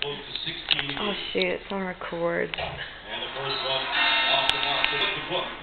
close to 16 Oh shoot, it's on record. And the first one off the mark. So what's the book?